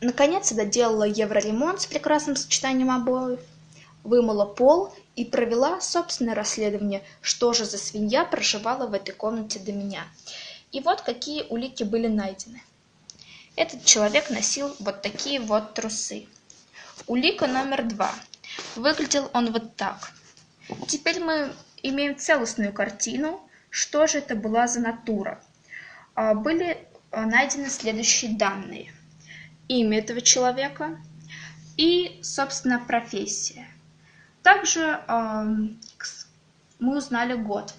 Наконец доделала евроремонт с прекрасным сочетанием обоев, вымыла пол и провела собственное расследование, что же за свинья проживала в этой комнате до меня. И вот какие улики были найдены. Этот человек носил вот такие вот трусы. Улика номер два. Выглядел он вот так. Теперь мы имеем целостную картину, что же это была за натура. А, были а, найдены следующие данные. Имя этого человека и, собственно, профессия. Также мы узнали год